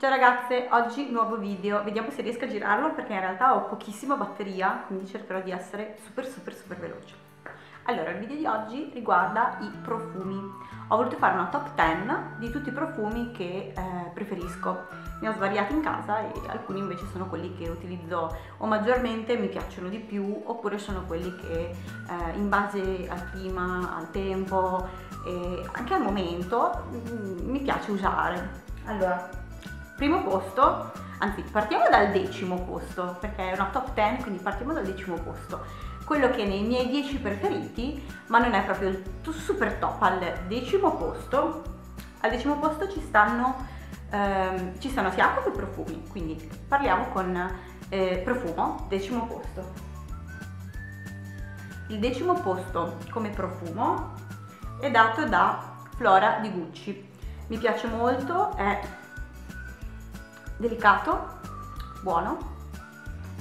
Ciao ragazze, oggi nuovo video, vediamo se riesco a girarlo perché in realtà ho pochissima batteria, quindi cercherò di essere super super super veloce. Allora, il video di oggi riguarda i profumi. Ho voluto fare una top 10 di tutti i profumi che eh, preferisco. Ne ho svariati in casa e alcuni invece sono quelli che utilizzo o maggiormente mi piacciono di più oppure sono quelli che eh, in base al clima, al tempo e anche al momento mm, mi piace usare. Allora, Primo posto, anzi partiamo dal decimo posto, perché è una top 10, quindi partiamo dal decimo posto. Quello che è nei miei 10 preferiti, ma non è proprio il super top, al decimo posto, al decimo posto ci stanno, ehm, ci stanno sia acqua che profumi, quindi parliamo con eh, profumo, decimo posto. Il decimo posto come profumo è dato da Flora di Gucci. Mi piace molto, è delicato, buono,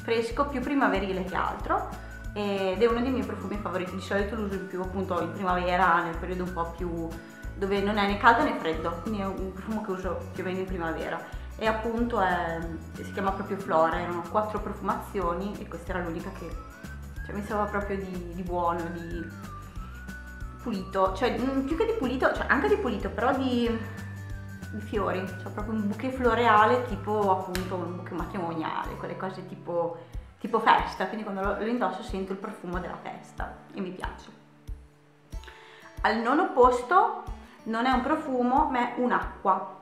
fresco, più primaverile che altro. Ed è uno dei miei profumi favoriti, di solito lo uso più appunto in primavera, nel periodo un po' più dove non è né caldo né freddo, quindi è un profumo che uso più o meno in primavera. E appunto è, si chiama proprio Flora, erano quattro profumazioni e questa era l'unica che cioè, mi sembrava proprio di, di buono, di pulito, cioè mm, più che di pulito, cioè anche di pulito, però di i fiori, cioè proprio un bouquet floreale tipo appunto un bouquet matrimoniale, quelle cose tipo, tipo festa, quindi quando lo, lo indosso sento il profumo della festa e mi piace. Al nono posto non è un profumo ma è un'acqua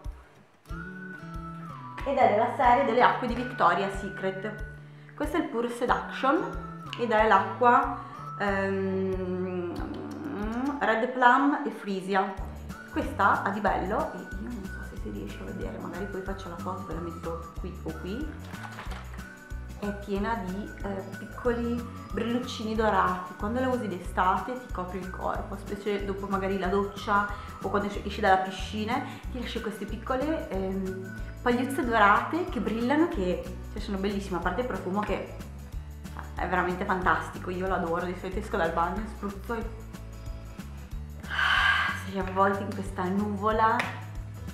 ed è della serie delle acque di Victoria's Secret. Questo è il Pure Seduction ed è l'acqua um, Red Plum e Frisia. Questa ha di bello, e io si riesce a vedere, magari poi faccio la foto, ve la metto qui o qui, è piena di eh, piccoli brilluccini dorati. Quando la usi d'estate ti copri il corpo, specie dopo magari la doccia o quando esci dalla piscina, ti lascia queste piccole ehm, pagliuzze dorate che brillano, che cioè, sono bellissime, a parte il profumo che è veramente fantastico, io lo adoro, di solito esco dal bagno, spruzzo e ah, sei avvolti in questa nuvola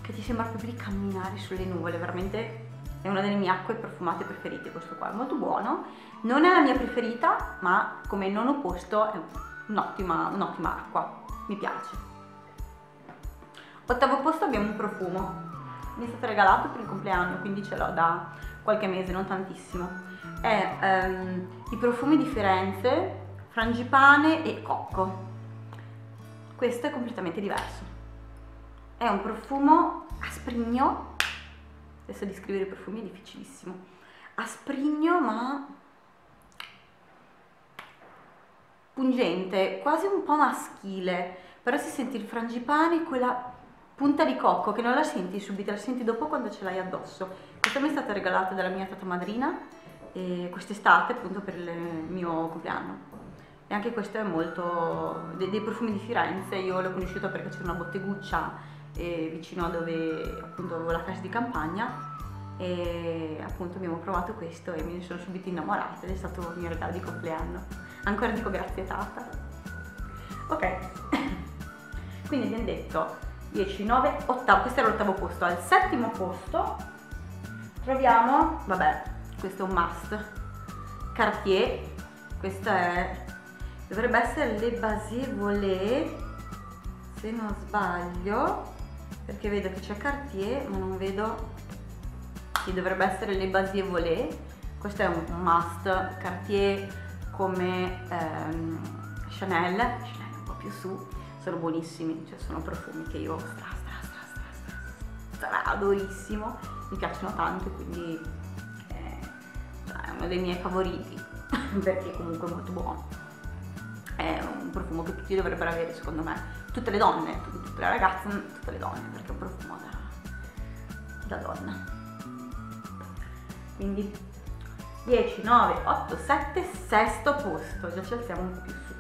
che ti sembra proprio di camminare sulle nuvole, veramente è una delle mie acque profumate preferite questo qua, è molto buono, non è la mia preferita, ma come nono posto è un'ottima, un'ottima acqua, mi piace. Ottavo posto abbiamo un profumo, mi è stato regalato per il compleanno, quindi ce l'ho da qualche mese, non tantissimo. È um, i profumi di Firenze, frangipane e cocco. Questo è completamente diverso è un profumo asprigno, adesso descrivere i profumi è difficilissimo, asprigno ma pungente, quasi un po' maschile, però si sente il frangipane quella punta di cocco che non la senti subito, la senti dopo quando ce l'hai addosso. Questa mi è stata regalata dalla mia tata madrina quest'estate appunto per il mio compleanno. E anche questo è molto dei, dei profumi di Firenze, io l'ho conosciuto perché c'è una botteguccia eh, vicino a dove appunto avevo la casa di campagna e appunto abbiamo provato questo e mi sono subito innamorata ed è stato il mio regalo di compleanno. Ancora dico grazie tata. Ok, quindi abbiamo detto 10, 9, 8, questo era l'ottavo posto. Al settimo posto troviamo, vabbè, questo è un must, Cartier, questa è, dovrebbe essere Le Basevole, se non sbaglio, perché vedo che c'è Cartier ma non vedo chi dovrebbe essere le Basier Volé questo è un must. Cartier come ehm, Chanel. Chanel un po' più su. Sono buonissimi cioè sono profumi che io stra stra stra stra stra, adorissimo. Mi piacciono tanto quindi eh, è uno dei miei favoriti perché comunque è molto buono. È un profumo che tutti dovrebbero avere secondo me tutte le donne, tutte le ragazze, tutte le donne, perché è un profumo da, da donna. Quindi 10, 9, 8, 7, sesto posto, già ci alziamo un po' più su.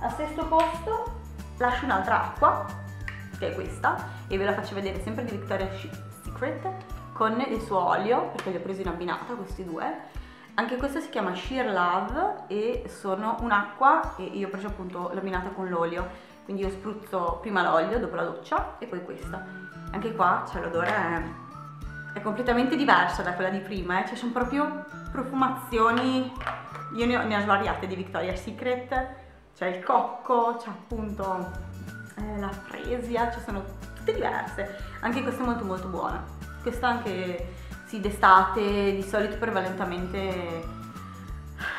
Al sesto posto lascio un'altra acqua, che è questa, e ve la faccio vedere sempre di Victoria's Secret, con il suo olio, perché li ho presi in abbinata questi due. Anche questa si chiama Sheer Love e sono un'acqua e io ho preso appunto l'abbinata con l'olio quindi io spruzzo prima l'olio dopo la doccia e poi questa. Anche qua c'è l'odore è completamente diversa da quella di prima, eh? cioè sono proprio profumazioni, io ne ho, ne ho svariate di Victoria's Secret, c'è il cocco, c'è appunto eh, la fresia, cioè sono tutte diverse, anche questa è molto molto buona, questa anche sì d'estate, di solito prevalentemente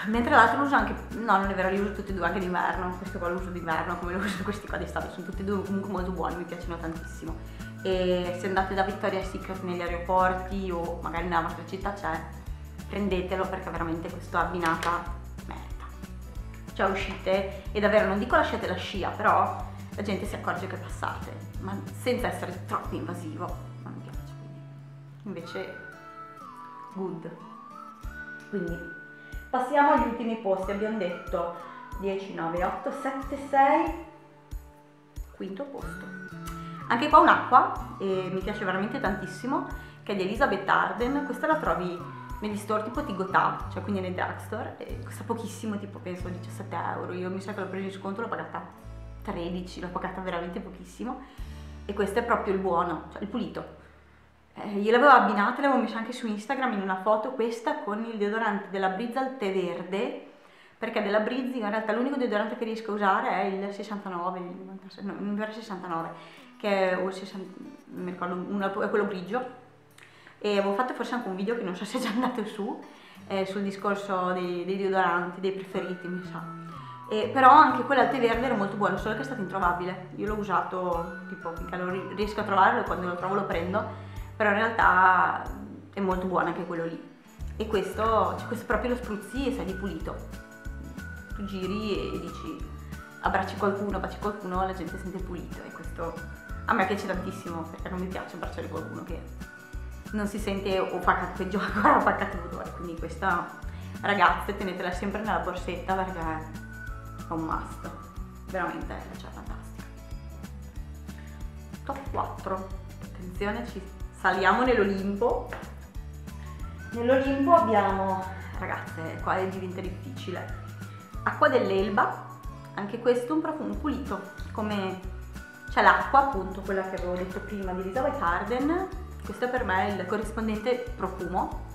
mentre l'altro lo uso anche, no non è vero, li uso tutti e due anche d'inverno, questo qua lo uso d'inverno come lo uso questi qua d'estate, sono tutti e due comunque molto buoni, mi piacciono tantissimo e se andate da Victoria's Secret negli aeroporti o magari nella vostra città c'è, prendetelo perché veramente questo abbinata merda. Cioè uscite e davvero non dico lasciate la scia, però la gente si accorge che passate, ma senza essere troppo invasivo, non mi piace. Invece good. Quindi passiamo agli ultimi posti, abbiamo detto 10, 9, 8, 7, 6, quinto posto. Anche qua un'acqua, e mi piace veramente tantissimo, che è di Elizabeth Arden, questa la trovi negli store tipo Tigotà, cioè quindi nei drugstore, e costa pochissimo, tipo penso 17 euro, io mi sa che l'ho preso in sconto, l'ho pagata 13, l'ho pagata veramente pochissimo, e questo è proprio il buono, cioè il pulito. Eh, io l'avevo abbinata, l'avevo messa anche su Instagram in una foto, questa con il deodorante della Brizza al tè verde, perché della Brizzi in realtà l'unico deodorante che riesco a usare è il 69, il 96, no, non era 69, che è, o 60, non mi ricordo, uno, è quello grigio. E avevo fatto forse anche un video che non so se è già andato su eh, sul discorso dei, dei, deodoranti, dei preferiti mi sa. E, però anche quello al tè verde era molto buono, solo che è stato introvabile. Io l'ho usato tipo finché lo riesco a trovarlo quando lo trovo lo prendo però in realtà è molto buono anche quello lì. E questo, cioè questo è proprio lo spruzzi e sai di pulito. Tu giri e dici abbracci qualcuno, baci qualcuno, la gente sente pulito e questo a me piace tantissimo perché non mi piace abbracciare qualcuno che non si sente o fa peggio ancora o fa cattivo odore quindi questa ragazze tenetela sempre nella borsetta perché è un must. Veramente cioè fantastica. Top 4 attenzione ci saliamo nell'Olimpo nell'Olimpo abbiamo ragazze qua diventa difficile acqua dell'Elba anche questo è un profumo pulito come c'è l'acqua, appunto, quella che avevo detto prima di Elizabeth Arden. Questo per me è il corrispondente profumo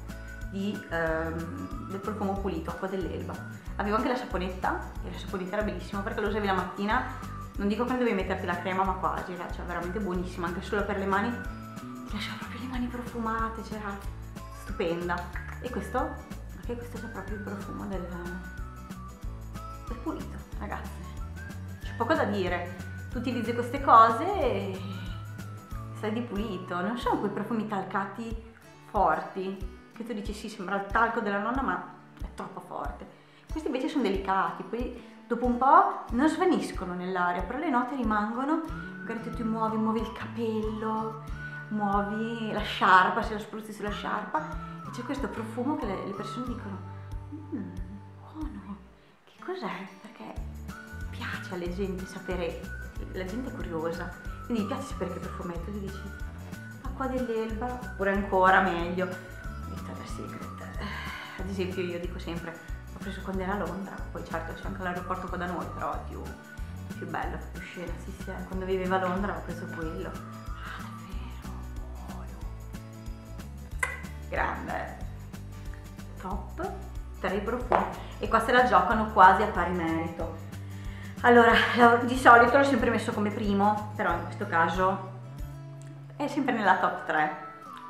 di, ehm, del profumo pulito, acqua dell'elba. Avevo anche la saponetta, e la saponetta era bellissima perché lo usavi la mattina. Non dico che non dovevi metterti la crema, ma quasi, cioè veramente buonissima, anche solo per le mani. Ti lasciava proprio le mani profumate, c'era stupenda. E questo, anche questo c'è proprio il profumo del, del pulito, ragazzi. C'è poco da dire tu utilizzi queste cose e stai di pulito, non sono quei profumi talcati forti che tu dici sì sembra il talco della nonna ma è troppo forte. Questi invece sono delicati, poi dopo un po' non svaniscono nell'aria, però le note rimangono, magari tu ti muovi, muovi il capello, muovi la sciarpa, se la spruzzi sulla sciarpa e c'è questo profumo che le, persone dicono mmm, buono, che cos'è? Perché piace alle gente sapere la gente è curiosa, quindi piace sapere che profumetto, tu dici acqua dell'elba, oppure ancora meglio, Victoria's Secret. Ad esempio io dico sempre, ho preso quando era a Londra, poi certo c'è anche l'aeroporto qua da noi, però è più, più bello, più scena, sì sì, quando viveva a Londra ho preso quello. Grande. Top, tre profumi. E qua se la giocano quasi a pari merito allora, di solito l'ho sempre messo come primo, però in questo caso è sempre nella top 3,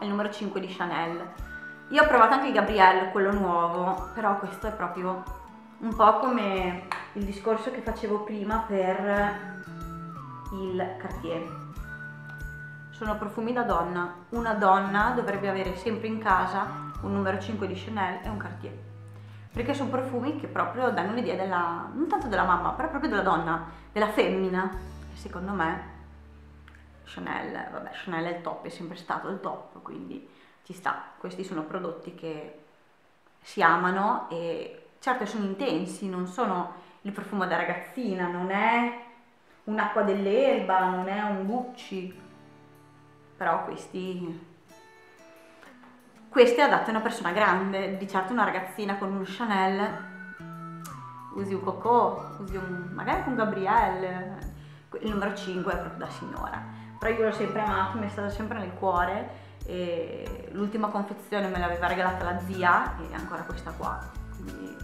è il numero 5 di Chanel. Io ho provato anche il Gabrielle, quello nuovo, però questo è proprio un po' come il discorso che facevo prima per il Cartier. Sono profumi da donna. Una donna dovrebbe avere sempre in casa un numero 5 di Chanel e un Cartier perché sono profumi che proprio danno l'idea della, non tanto della mamma, però proprio della donna, della femmina. E secondo me Chanel, vabbè, Chanel è il top, è sempre stato il top, quindi ci sta. Questi sono prodotti che si amano e certo sono intensi, non sono il profumo da ragazzina, non è un'acqua dell'erba, non è un Gucci, però questi questo è adatto a una persona grande, di certo una ragazzina con un Chanel, usi un Coco, usi un, magari un Gabrielle, il numero 5 è proprio da signora. Però io l'ho sempre amato, mi è stato sempre nel cuore l'ultima confezione me l'aveva regalata la zia e ancora questa qua, quindi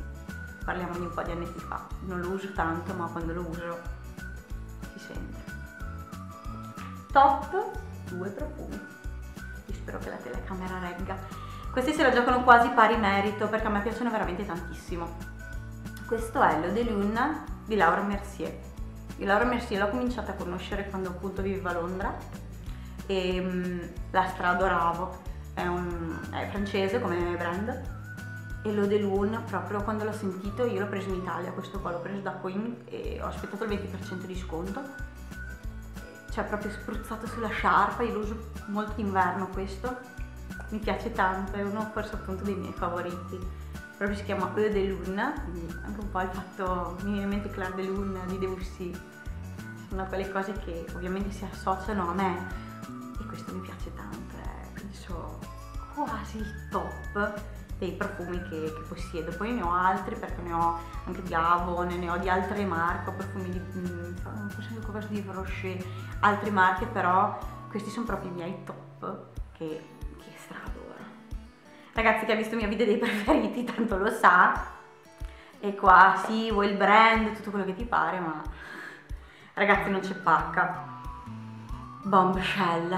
parliamo di un po' di anni fa. Non lo uso tanto ma quando lo uso si sente. Top due profumi. Io spero che la telecamera regga. Questi se la giocano quasi pari merito perché a me piacciono veramente tantissimo. Questo è l'Eau de Lune di Laura Mercier. Io Laura Mercier l'ho cominciata a conoscere quando appunto viveva a Londra e um, la stradoravo. È, un, è francese come brand e l'Eau de Lune proprio quando l'ho sentito io l'ho preso in Italia, questo qua l'ho preso da Queen e ho aspettato il 20% di sconto cioè proprio spruzzato sulla sciarpa, io lo uso molto d'inverno questo, mi piace tanto, è uno forse appunto dei miei favoriti, proprio si chiama Eau de Lune, quindi anche un po' il fatto, mi viene in mente Claire de Lune di Debussy, sono quelle cose che ovviamente si associano a me e questo mi piace tanto, è penso quasi il top dei profumi che, che, possiedo. Poi ne ho altri perché ne ho anche di Avon, ne ho di altre marche, ho profumi di, mm, forse di Cover di Rocher, altre marche, però questi sono proprio i miei top che, che stradoro. Ragazzi che ha visto il mio video dei preferiti tanto lo sa. E qua sì, vuoi il brand, tutto quello che ti pare, ma ragazzi non c'è pacca. Bombshell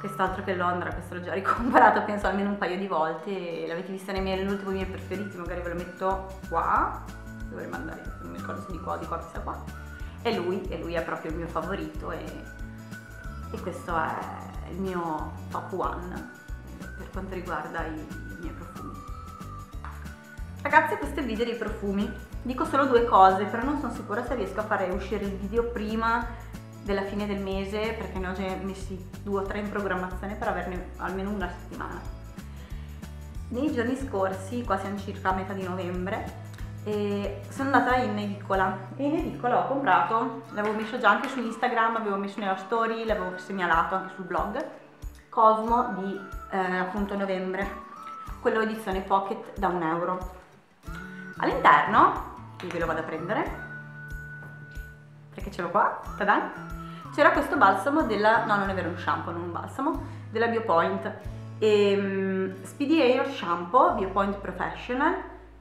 quest'altro che Londra, questo l'ho già ricomprato penso almeno un paio di volte l'avete vista nei miei, nell'ultimo miei preferiti, magari ve lo metto qua, dovrei mandare, non mi ricordo se di qua o di qua, sia qua, e lui, e lui è proprio il mio favorito e, e questo è il mio top one per quanto riguarda i, i miei profumi. Ragazzi questo è il video dei profumi, dico solo due cose, però non sono sicura se riesco a fare uscire il video prima della fine del mese perché ne ho già messi due o tre in programmazione per averne almeno una settimana. Nei giorni scorsi, qua siamo circa a metà di novembre, sono andata in edicola e in edicola ho comprato, l'avevo messo già anche su Instagram, avevo messo nella story, l'avevo segnalato anche sul blog, Cosmo di eh, appunto novembre, quello edizione pocket da un euro. All'interno, io ve lo vado a prendere, perché ce l'ho qua, tadan, c'era questo balsamo della, no non è vero un shampoo, non un balsamo, della Biopoint. Um, Speedy Air Shampoo Biopoint Professional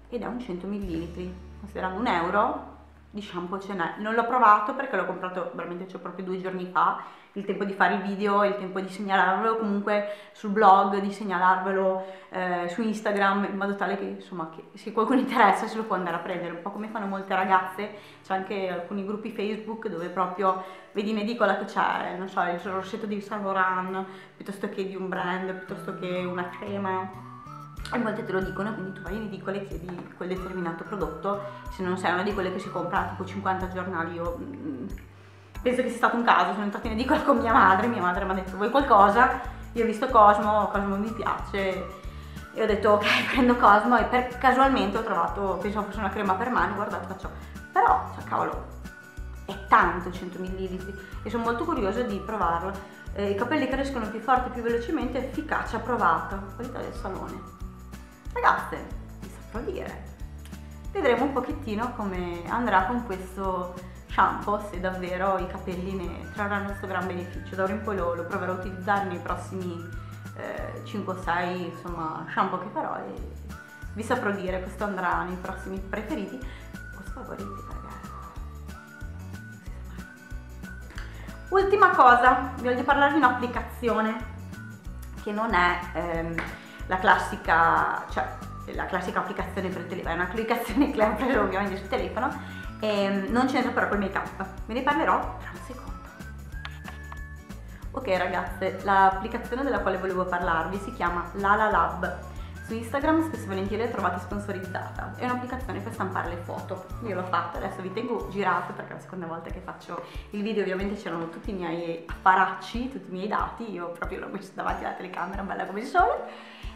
ed è un 100 ml, considerando un euro di shampoo ce n'è. Non l'ho provato perché l'ho comprato veramente cioè, proprio due giorni fa il tempo di fare il video, il tempo di segnalarvelo comunque sul blog, di segnalarvelo eh, su Instagram in modo tale che insomma che se qualcuno interessa se lo può andare a prendere, un po' come fanno molte ragazze, c'è anche alcuni gruppi Facebook dove proprio vedi in edicola che c'è, non so, il rossetto di Saint Laurent piuttosto che di un brand, piuttosto che una crema. E molte te lo dicono, quindi tu vai in edicola e chiedi quel determinato prodotto, se non sei una di quelle che si compra tipo 50 giornali, io mm, penso che sia stato un caso, sono entrata in edicola con mia madre, mia madre mi ha detto vuoi qualcosa? Io ho visto Cosmo, Cosmo mi piace e ho detto ok prendo Cosmo e per, casualmente ho trovato, pensavo fosse una crema per mani, guardate faccio, però cioè cavolo è tanto 100 ml e sono molto curiosa di provarla. Eh, I capelli crescono più forti, più velocemente, efficacia provata, qualità del salone. Ragazze, vi saprò dire. Vedremo un pochettino come andrà con questo shampoo se davvero i capelli ne trarranno questo gran beneficio. Da ora in poi lo, lo proverò a utilizzare nei prossimi eh, 5-6 insomma shampoo che farò e vi saprò dire, questo andrà nei prossimi preferiti o sfavoriti ragazzi. Ultima cosa, voglio parlare di un'applicazione che non è ehm, la classica, cioè la classica applicazione per il telefono, è un'applicazione che ho preso ovviamente sul telefono e ehm, non c'entra però col make up, ve ne parlerò tra un secondo. Ok ragazze, l'applicazione della quale volevo parlarvi si chiama Lala Lab. Su Instagram spesso e volentieri la trovate sponsorizzata, è un'applicazione per stampare le foto. Io l'ho fatta, adesso vi tengo girato perché è la seconda volta che faccio il video, ovviamente c'erano tutti i miei apparacci, tutti i miei dati, io proprio l'ho messo davanti alla telecamera, bella come il sole.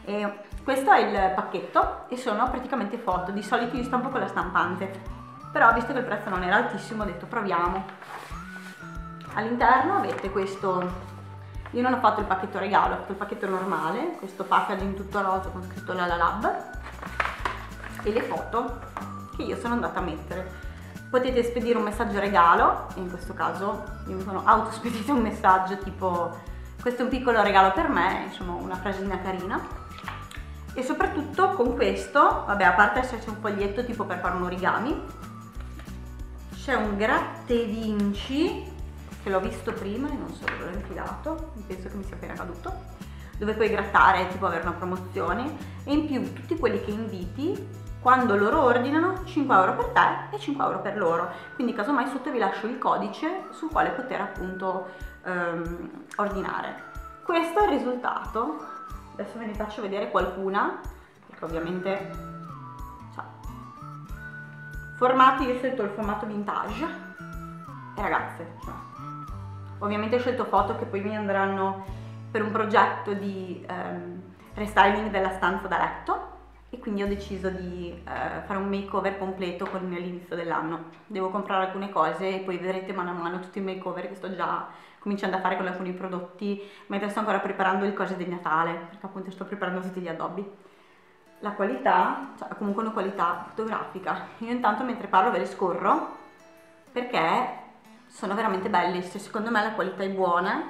E questo è il pacchetto e sono praticamente foto, di solito io stampo con la stampante però visto che il prezzo non era altissimo ho detto proviamo all'interno avete questo io non ho fatto il pacchetto regalo ho fatto il pacchetto normale questo packaging tutto rosa con scritto Lala Lab e le foto che io sono andata a mettere potete spedire un messaggio regalo, in questo caso io mi sono autospedito un messaggio tipo questo è un piccolo regalo per me, insomma una frasina carina. E soprattutto con questo, vabbè a parte se c'è un foglietto tipo per fare un origami, c'è un gratte vinci che l'ho visto prima e non so dove l'ho infilato, penso che mi sia appena caduto, dove puoi grattare, tipo avere una promozione e in più tutti quelli che inviti quando loro ordinano 5 euro per te e 5 euro per loro. Quindi casomai sotto vi lascio il codice sul quale poter appunto ehm, ordinare. Questo è il risultato. Adesso ve ne faccio vedere qualcuna perché ovviamente formati io ho scelto il formato vintage e ragazze cioè, ovviamente ho scelto foto che poi mi andranno per un progetto di ehm, restyling della stanza da letto e quindi ho deciso di eh, fare un makeover completo con l'inizio dell'anno. Devo comprare alcune cose e poi vedrete mano a mano tutti i makeover che sto già cominciando a fare con alcuni prodotti, mentre sto ancora preparando le cose del Natale, perché appunto sto preparando tutti gli addobbi. La qualità, cioè comunque una qualità fotografica. Io intanto mentre parlo ve le scorro perché sono veramente belli, secondo me la qualità è buona.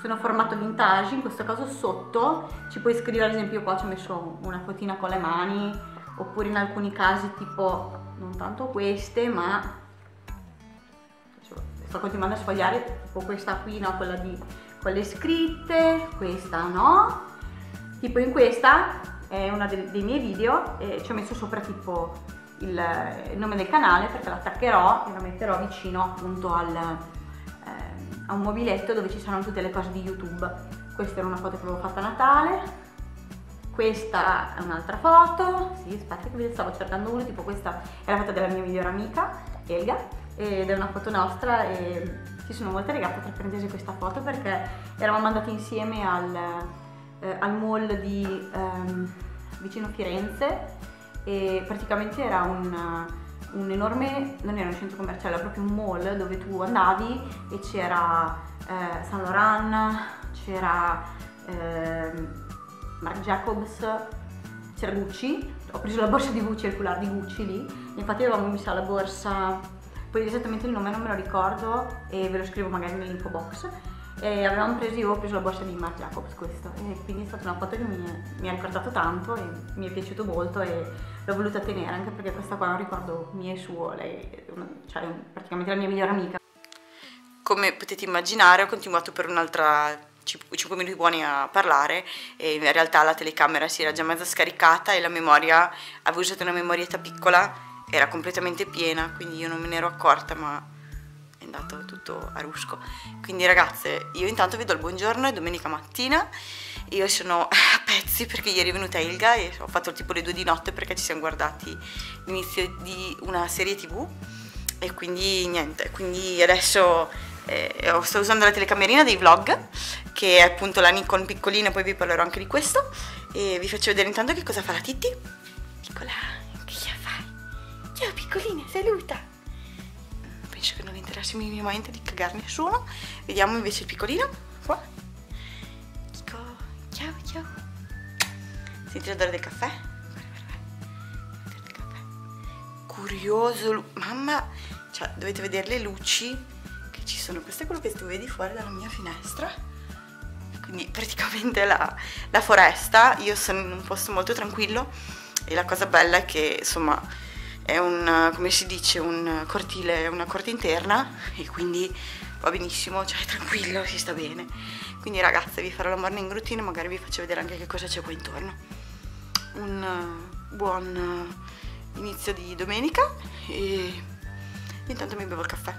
Sono formato vintage, in questo caso sotto. Ci puoi scrivere, ad esempio qua ci ho messo una fotina con le mani, oppure in alcuni casi tipo, non tanto queste, ma sto continuando a sfogliare, tipo questa qui, no, quella di, con scritte, questa no, tipo in questa è una dei, miei video e ci ho messo sopra tipo il, il nome del canale perché l'attaccherò e la metterò vicino appunto al a un mobiletto dove ci saranno tutte le cose di YouTube. Questa era una foto che avevo fatto a Natale, questa è un'altra foto, sì aspetta che vi stavo cercando una, tipo questa è la foto della mia migliore amica, Elga, ed è una foto nostra e ci sono molto legate tra parentesi questa foto perché eravamo andati insieme al, eh, al mall di ehm, vicino Firenze e praticamente era un un enorme, non era un centro commerciale, era proprio un mall dove tu andavi e c'era eh, Saint Laurent, c'era eh, Marc Jacobs, c'era Gucci, ho preso la borsa di Gucci e il foulard di Gucci lì, infatti avevamo messo la borsa, poi esattamente il nome non me lo ricordo e ve lo scrivo magari nell'info box, e avevamo preso, io ho preso la borsa di Marc Jacobs questo e quindi è stata una foto che mi, mi ha ricordato tanto e mi è piaciuto molto e l'ho voluta tenere anche perché questa qua è un ricordo mio e suo, lei è una, cioè, praticamente la mia migliore amica. Come potete immaginare ho continuato per un'altra 5 minuti buoni a parlare e in realtà la telecamera si era già mezza scaricata e la memoria, avevo usato una memorietta piccola, era completamente piena quindi io non me ne ero accorta ma è andato tutto a rusco. Quindi ragazze, io intanto vi do il buongiorno, è domenica mattina, io sono a pezzi perché ieri è venuta Ilga e ho fatto tipo le due di notte perché ci siamo guardati l'inizio di una serie tv e quindi niente, quindi adesso eh, sto usando la telecamerina dei vlog che è appunto la Nikon piccolina, poi vi parlerò anche di questo e vi faccio vedere intanto che cosa fa la Titti. Piccola, che fai? Ciao piccolina, saluta! Interessi minimamente di cagare nessuno. Vediamo invece il piccolino. Qua. Chico. Ciao, ciao. Senti l'odore del caffè? Curioso. Mamma, cioè, dovete vedere le luci che ci sono. Questo è quello che tu vedi fuori dalla mia finestra. Quindi praticamente la, la foresta. Io sono in un posto molto tranquillo e la cosa bella è che, insomma è un, come si dice, un cortile, una corte interna e quindi va benissimo, cioè tranquillo, si sta bene. Quindi ragazze vi farò la morning routine e magari vi faccio vedere anche che cosa c'è qua intorno. Un uh, buon uh, inizio di domenica e intanto mi bevo il caffè.